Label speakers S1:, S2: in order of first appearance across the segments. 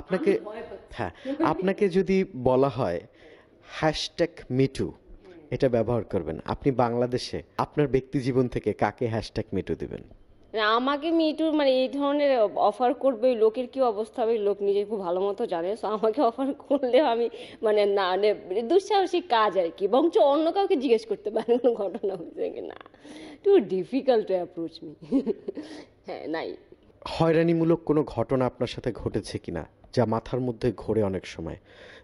S1: আপনাকে হ্যাঁ আপনাকে যদি বলা হয় হ্যাশট্যাগ মিটু এটা ব্যবহার করবেন। আপনি বাংলাদেশে আপনার ব্যক্তি জীবন থেকে কাকে হ্যাশট্যাগ মিটু দিবেন?
S2: আমাকে মিটু মানে এই ধরনের অফার করবে লোকের কি অবস্থা হবে লোক নিজে খুব ভালো মতো জানে সো আমাকে অফার করলে আমি মানে না মানে দুঃসাহসিক কাজ আর কি বরঞ্চ অন্য কাউকে জিজ্ঞেস করতে পারেন কোনো ঘটনা হয়েছে কি না too difficult to approach me হ্যাঁ নাই।
S1: হয়রানিমূলক কোনো ঘটনা আপনার সাথে ঘটেছে কিনা? যা মাথার মধ্যে ঘোরে অনেক সময়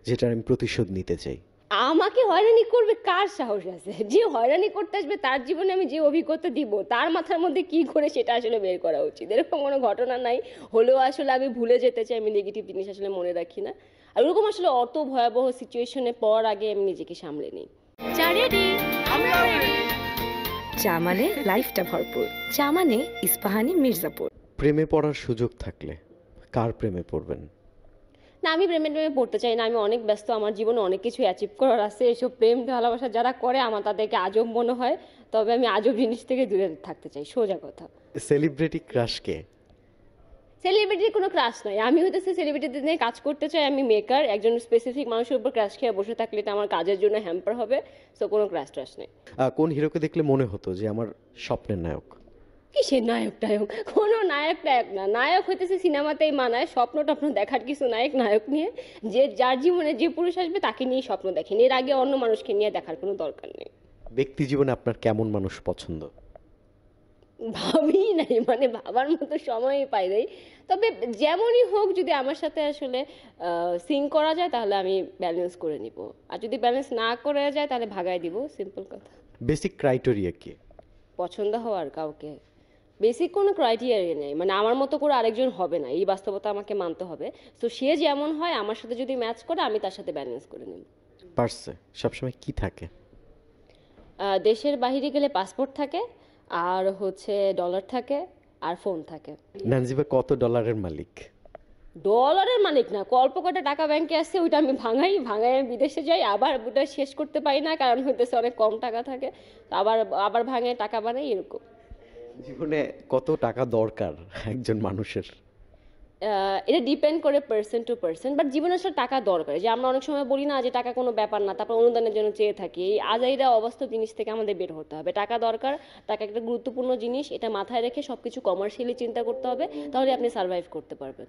S1: যেটার আমি প্রতিশোধ নিতে চাই।
S2: আমাকে হয়রানি করবে কার সাহস আছে? যে হয়রানি করতে আসবে তার জীবনে আমি যে অভিজ্ঞতা দিব তার মাথার মধ্যে কি করে সেটা আসলে বের করা উচিত। এরকম কোনো ঘটনা নাই। হলেও আসলে আমি ভুলে যেতে চাই আমি নেগেটিভ জিনিস আসলে মনে রাখি না। আর ওরকম আসলে অত ভয়াবহ সিচুয়েশনে পর আগে আমি নিজেকে সামলে নিই।
S3: চা মানে লাইফটা ভরপুর। চা মানে ইস্পাহানি মির্জাপুর।
S1: প্রেমে পড়ার সুযোগ থাকলে কার প্রেমে পড়বেন?
S2: না আমি প্রেমে প্রেমে পড়তে চাই না আমি অনেক ব্যস্ত আমার জীবনে অনেক কিছু অ্যাচিভ করার আছে এসব প্রেম ভালোবাসা যারা করে আমার তাদেরকে আজব মনে হয় তবে আমি আজব জিনিস থেকে দূরে থাকতে চাই সোজা কথা।
S1: সেলিব্রিটি ক্রাশকে
S2: সেলিব্রিটির কোনো ক্রাশ নাই আমি হইতেছে সেলিব্রিটিদের নিয়ে কাজ করতে চাই আমি মেকার একজন স্পেসিফিক মানুষের উপর ক্রাশ খেয়ে বসে থাকলে এটা আমার কাজের জন্য হ্যাম্পার হবে সো কোনো ক্রাশ ট্রাশ নেই।
S1: কোন হিরোকে দেখলে মনে হতো যে আমার স্বপ্নের নায়ক?
S2: কিসের নায়ক টায়ক? কোনো নায়ক টায়ক না। নায়ক হইতেছে সিনেমাতেই মানায় স্বপ্ন টপ্ন দেখার কিছু নায়ক নায়ক নিয়ে যে যার জীবনে যে পুরুষ আসবে তাকে নিয়ে স্বপ্ন দেখেন। এর আগে অন্য মানুষকে নিয়ে দেখার কোনো দরকার নেই।
S1: ব্যক্তি জীবনে আপনার কেমন মানুষ পছন্দ?
S2: ভাবি নাই মানে ভাবার মতো সময়ই পাই নাই। তবে যেমনই হোক যদি আমার সাথে আসলে সিং করা যায় তাহলে আমি ব্যালেন্স করে নিব। আর যদি ব্যালেন্স না করা যায় তাহলে ভাগাই দিব। সিম্পল কথা।
S1: বেসিক ক্রাইটেরিয়া কি?
S2: পছন্দ হওয়ার কাউকে। বেসিক কোনো ক্রাইটেরিয়া নেই। মানে আমার মতো করে আরেকজন হবে না। এই বাস্তবতা আমাকে মানতে হবে। তো সে যেমন হয় আমার সাথে যদি ম্যাচ করে আমি তার সাথে ব্যালেন্স করে নেব।
S1: পার্সে সবসময় কি থাকে?
S2: দেশের বাইরে গেলে পাসপোর্ট থাকে আর হচ্ছে ডলার থাকে আর ফোন থাকে।
S1: নানজিবা কত ডলারের মালিক?
S2: ডলারের মালিক না অল্প কটা টাকা ব্যাংকে আসছে ওইটা আমি ভাঙাই ভাঙাই আমি বিদেশে যাই আবার ওটা শেষ করতে পারি না কারণ হইতেছে অনেক কম টাকা থাকে। তো আবার আবার ভাঙে টাকা বানাই এরকম।
S1: জীবনে কত টাকা দরকার একজন মানুষের?
S2: এটা ডিপেন্ড করে পার্সন টু পার্সন বাট জীবনে আসলে টাকা দরকার। যে আমরা অনেক সময় বলি না যে টাকা কোনো ব্যাপার না তারপর অনুদানের জন্য চেয়ে থাকি। এই আজাইরা অবাস্তব জিনিস থেকে আমাদের বের হতে হবে। টাকা দরকার টাকা একটা গুরুত্বপূর্ণ জিনিস এটা মাথায় রেখে সব কিছু কমার্শিয়ালি চিন্তা করতে হবে তাহলে আপনি সার্ভাইভ করতে পারবেন।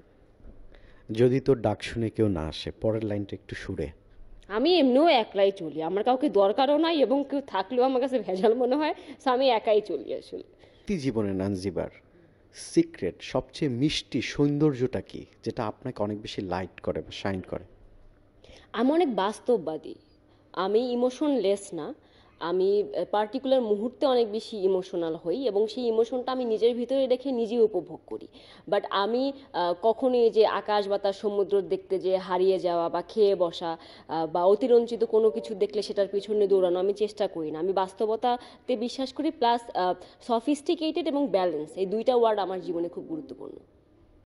S1: যদি তোর ডাক শুনে কেউ না আসে পরের লাইনটা একটু সুরে।
S2: আমি এমনিও একলাই চলি। আমার কাউকে দরকারও নাই এবং কেউ থাকলেও আমার কাছে ভেজাল মনে হয় সো আমি একাই চলি আসলে।
S1: ব্যক্তি জীবনে নানজিবার, সিক্রেট, সবচেয়ে মিষ্টি সৌন্দর্যটা কি, যেটা আপনাকে অনেক বেশি লাইট করে বা শাইন করে?
S2: আমি অনেক বাস্তববাদী। আমি ইমোশনলেস না আমি পার্টিকুলার মুহূর্তে অনেক বেশি ইমোশনাল হই এবং সেই ইমোশনটা আমি নিজের ভিতরে রেখে নিজে উপভোগ করি। বাট আমি কখনোই যে আকাশ বাতাস সমুদ্র দেখতে যে হারিয়ে যাওয়া বা খেয়ে বসা বা অতিরঞ্চিত কোনো কিছু দেখলে সেটার পিছনে দৌড়ানো আমি চেষ্টা করি না। আমি বাস্তবতাতে বিশ্বাস করি প্লাস সফিস্টিকেটেড এবং ব্যালেন্স এই দুইটা ওয়ার্ড আমার জীবনে খুব গুরুত্বপূর্ণ।